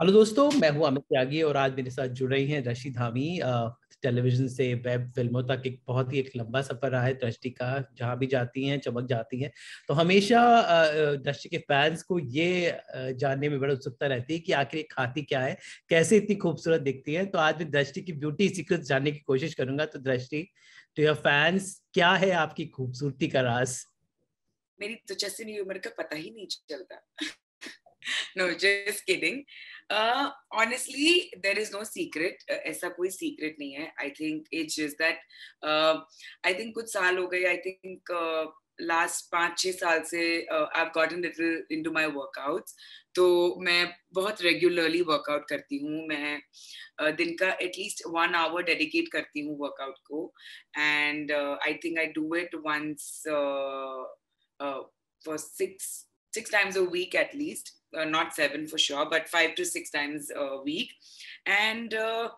Hello दोस्तों, मैं हूँ अमित त्यागी और आज मेरे साथ जुड़ रही हैं रशी धामी टेलीविज़न से वेब फ़िल्मों तक एक बहुत ही एक लंबा सफ़र रहा है दृष्टि का, जहाँ भी जाती हैं, चमक जाती हैं। तो हमेशा दृष्टि के फैंस को ये जानने में बड़ा उत्सुकता रहती है कि आखिर खाती क्या है, कैसे इतनी खूबसूरत दिखती है। तो आज मैं दृष्टि की ब्यूटी सीक्रेट जानने की कोशिश करूँगा। तो दृष्टि टू योर फैंस क्या है आपकी खूबसूरती का राज? मेरी तो जैसे मेरी उम्र का पता ही नहीं चलता। No, just kidding. Honestly there is no secret ऐसा कोई सीक्रेट नहीं है. I think it's just that I think कुछ साल हो गए. आई थिंक लास्ट पाँच छः साल से I gotten little into my workouts तो मैं बहुत रेगुलरली वर्कआउट करती हूँ. मैं uh, दिन का एटलीस्ट वन आवर डेडिकेट करती हूँ वर्कआउट को. And I think I do it once for six six times a week at least uh, not seven for sure but five to six times a week. And uh,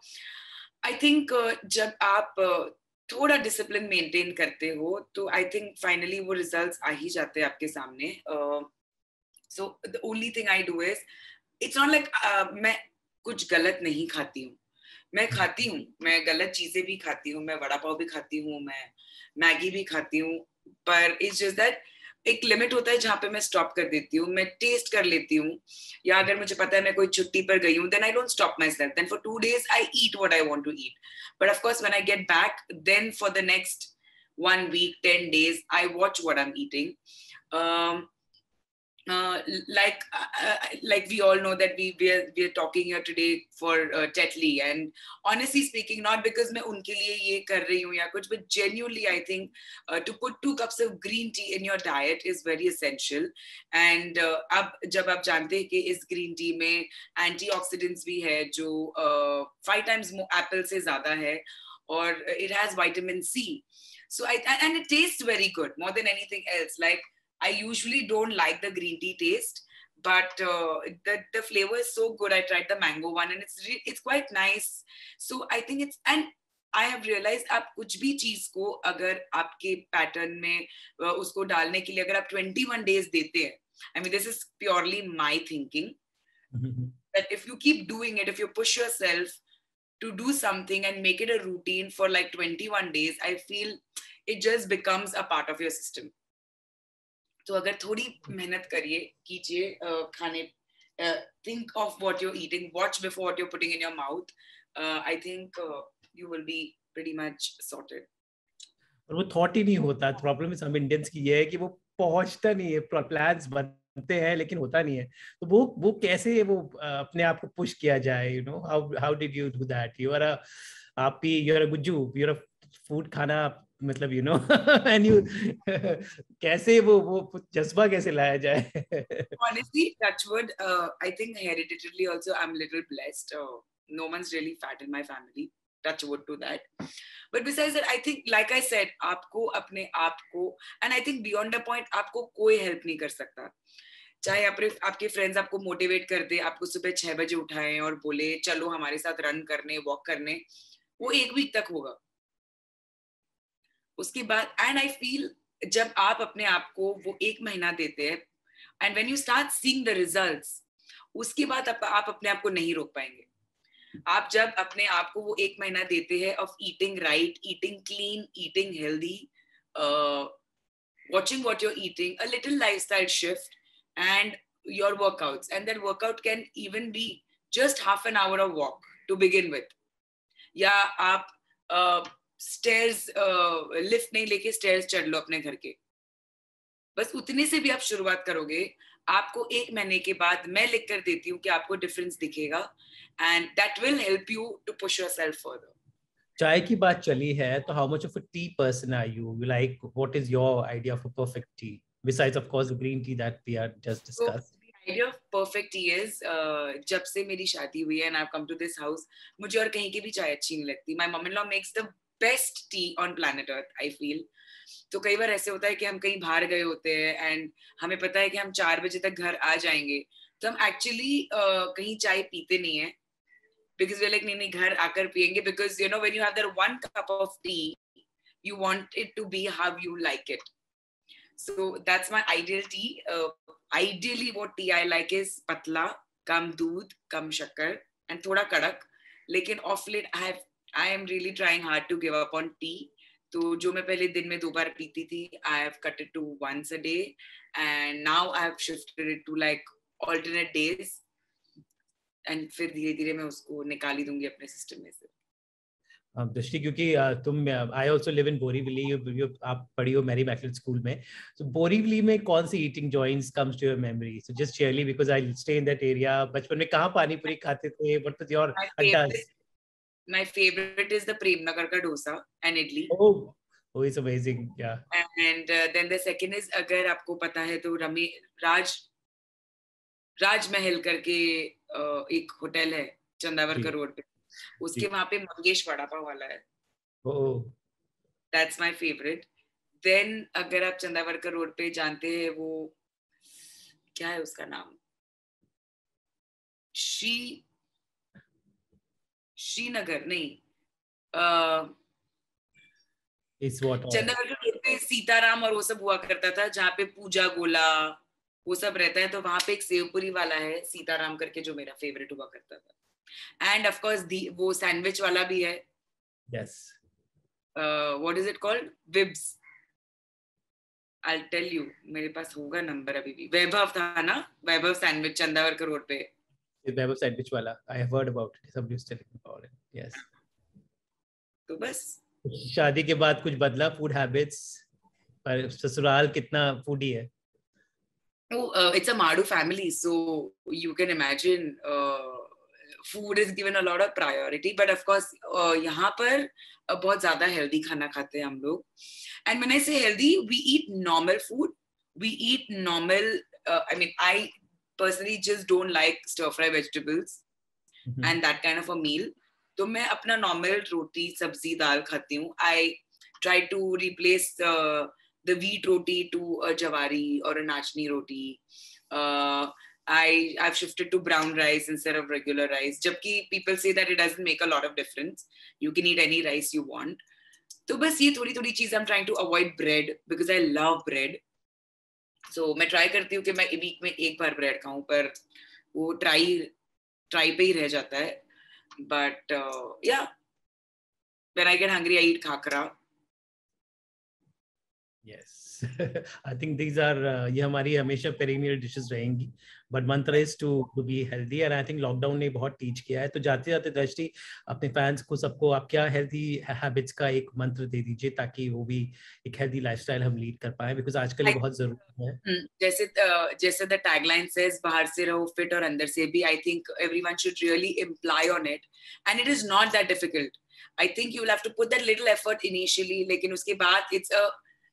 i think uh, जब आप uh, थोड़ा discipline maintain करते हो तो I think finally वो results आ ही जाते हैं आपके सामने। So the only thing I do is it's not like मैं कुछ गलत नहीं खाती हूँ। मैं खाती हूँ मैं गलत चीज़ें भी खाती हूँ मैं वड़ा पाव भी खाती हूँ मैं मैगी भी खाती हूँ पर इट्स जस्ट दैट एक लिमिट होता है जहाँ पे मैं स्टॉप कर देती हूँ मैं टेस्ट कर लेती हूँ या अगर मुझे पता है मैं कोई छुट्टी पर गई हूँ then I don't stop myself then for two days I eat what I want to eat but of course when I get back then for the next one week 10 days i watch what i'm eating. Um, uh, like uh, uh, like we all know that we we are, we are talking here today for uh, Tetley and honestly speaking not because मैं उनके लिए ये कर रही हूँ या कुछ but genuinely I think uh, to put two cups of green tea in your diet is very essential and uh, अब जब आप जानते हैं कि इस green tea में antioxidants भी है जो uh, five times more apple से ज़्यादा है और it has vitamin C so I and it tastes very good more than anything else like I usually don't like the green tea taste, but uh, the the flavor is so good. I tried the mango one, and it's re- it's quite nice. So I think it's and I have realise आप कुछ भी चीज को अगर आपके pattern में उसको डालने के लिए अगर आप 21 डेज देते हैं I mean this is purely my thinking that if you keep doing it if you push yourself to do something and make it a routine for like 21 days i feel it just becomes a part of your system तो अगर थोड़ी मेहनत करिए कीजिए खाने what you're eating watch before what you're putting in your mouth. uh, i think uh, you will be pretty much sorted. और वो thought ही नहीं होता। प्रॉब्लम हम इंडियंस की ये है कि वो पहुँचता नहीं है प्लान्स बनते हैं लेकिन होता नहीं है। तो वो वो कैसे वो अपने आप को पुश किया जाए you know how how did you do that you are आप भी you are a Gujju you are food खाना मतलब यू नो एंड यू कैसे वो वो जज्बा कैसे लाया जाए? Honestly touch I think hereditarily also I am little blessed no one really fat in my family touch to that but besides that I think like I said आपको अपने आप को and I think beyond a point आपको कोई help नहीं कर सकता। चाहे आपके आपके फ्रेंड्स आपको मोटिवेट कर दे, आपको सुबह छह बजे उठाएँ और बोले, चलो हमारे साथ रन करने वॉक करने, वो एक वीक तक होगा। उसके बाद एंड आई फील जब आप अपने आप को वो एक महीना देते हैं and when you start seeing the result उसके बाद आप, आप अपने आप को नहीं रोक पाएँगे। आप जब अपने आप को वो एक महीना देते हैं of eating right eating clean eating healthy watching what you're eating a little lifestyle shift and your workout and that workout can even be just half an hour of walk to begin with या आप stairs lift नहीं लेके stairs चढ़ लो अपने घर के। बस उतने से भी आप शुरुआत करोगे आपको एक महीने के बाद मैं लिख कर देती हूँ कि आपको डिफरेंस दिखेगा and that will help you to push yourself further चाय की बात चली है तो how much of a tea person are you you like what is your idea of a perfect tea besides of course the green tea that we are just discussed. so, the idea of perfect tea is uh, जब से मेरी शादी हुई है and I've come to this house मुझे और कहीं की भी चाय अच्छी नहीं लगती। My mom-in-law makes the best tea on planet earth I feel तो कई बार ऐसे होता है कि हम कहीं बाहर गए होते हैं एंड हमें पता है कि हम चार बजे तक घर आ जाएँगे। तो हम एक्चुअली uh, कहीं चाय पीते नहीं है। बिकॉज़ वे लाइक नहीं नहीं घर आकर पियेंगे। Because you know when you have one cup of tea want it to be how you like it. So that's my ideal tea. uh, ideally what tea i like is patla कम दूध कम शक्कर and थोड़ा कड़क। लेकिन of late I have I am really trying hard to give up on tea तो जो मैं पहले दिन में दो बार पीती थी I have cut it to once a day and now I have shifted it to like alternate days and फिर धीरे धीरे मैं उसको निकाली दूँगी अपने सिस्टम में से। दृष्टि क्योंकि तुम I also live in Borivali आप पढ़ी हो मैरी मैकलेट स्कूल में। तो बोरीवली में कौन सी eating joints comes to your memory so just शेयरली because I stay in that area बचपन में कहाँ पानी पूरी खाते थे? What was your addas my favorite is the Prem Nagar ka dosa and idli. Oh, oh, it's amazing. Yeah. And uh, then the second is अगर आपको पता है तो रमी राज राज महल करके uh, एक होटल है चंदावरकर रोड पे उसके वहाँ पे मंगेश वड़ा पाव वाला है oh. That's my favorite. Then अगर आप चंदावरकर रोड पे जानते हैं वो क्या है उसका नाम श्री श्रीनगर नहीं। चंद्रगढ़ पे सीताराम और वो सब हुआ करता था जहाँ पे पूजा गोला वो सब रहता है तो वहाँ पे एक सेवपुरी वाला है सीताराम करके जो मेरा फेवरेट हुआ करता था। एंड ऑफ़ कोर्स वो सैंडविच वाला भी है। Yes what is it called विब्स I tell you मेरे पास होगा नंबर अभी भी। वैभव था ना? वैभव सैंडविच चंदावरकर रोड पे। Web sandwich wala i have heard about it somebody was telling about it yes तो बस शादी के बाद कुछ बदला फ़ूड हैबिट्स पर ससुराल कितना फूडी है Oh, uh, it's a Madu family, so you can imagine uh, food is given a lot of priority. But of course, uh, यहाँ पर uh, बहुत ज़्यादा healthy खाना खाते हैं हम लोग. And when I say healthy, we eat normal food. We eat normal. Uh, I mean, I personally just don't like stir fry vegetables mm-hmm. and that kind of a meal तो मैं अपना normal रोटी सब्ज़ी दाल खाती हूँ I try to replace the wheat roti to a jowari और अ नाचनी रोटी I I've shifted to brown rice instead of regular rice. जबकि people say that it doesn't make a lot of difference. You can eat any rice you want. तो बस ये थोड़ी थोड़ी चीज़ I'm trying to avoid bread because I love bread. So so, मैं try करती हूँ कि मैं वीक में एक बार ब्रेड खाऊं पर वो ट्राई ट्राई पे ही रह जाता है। But yeah when I get hungry I eat khakhra. Yes I think these are ये हमारी हमेशा पेरिनियल डिशेस रहेंगी but mantra is to to be healthy and I think lockdown ने बहुत टीच किया है। तो जाते जाते दृष्टि अपने फैंस को सबको आप क्या हेल्दी हैबिट्स का एक मंत्र दे दीजिए ताकि वो भी एक हेल्दी लाइफस्टाइल हम लीड कर पाए बिकॉज़ आजकल ये बहुत ज़रूरी है। हम्म, जैसे जैसे द टैगलाइन सेज बाहर से रहो फिट और अंदर से भी I think everyone should really imply on it and it is not that difficult I think you will have to put that little effort initially लेकिन उसके बाद it's a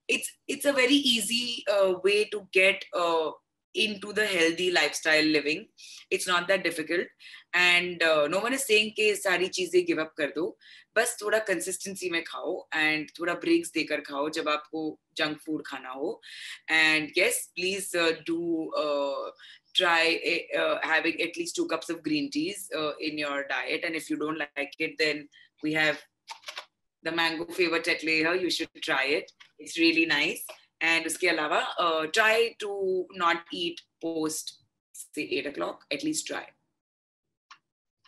it's it's a very easy uh, way to get uh, into the healthy lifestyle living. It's not that difficult. And uh, no one is saying ke sari cheeze give up kar do. Bas thoda consistency mein khao and thoda breaks dekar khao jab aapko junk food khana ho. And yes please uh, do uh, try eh, uh, having at least two cups of green teas uh, in your diet. And if you don't like it then we have the mango flavor tetle here you should try it it's really nice and uske alawa uh, try to not eat post say 8 o'clock at least try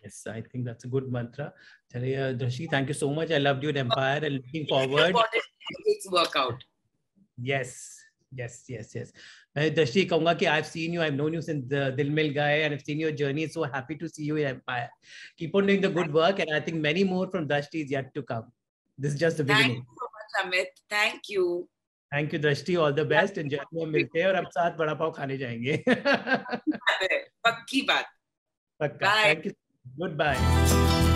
yes i think that's a good mantra Chalaya, Drashi, thank you so much i loved you in empire and looking forward it's workout yes yes yes yes मैं दृष्टि कहूंगा कि I've seen you, I've known you since the Dil Mil Gaye, and I've seen your journey. So happy to see you in Empire. Keep on doing the good work, and I think many more from Drashti is yet to come. This is just the beginning. Thank you so much, Amit. Thank you. Thank you Drishti all the best and Jaipur में मिलते हैं और अब साथ बड़ा पाव खाने जाएँगे पक्की बात पक्का थैंक यू गुड बाय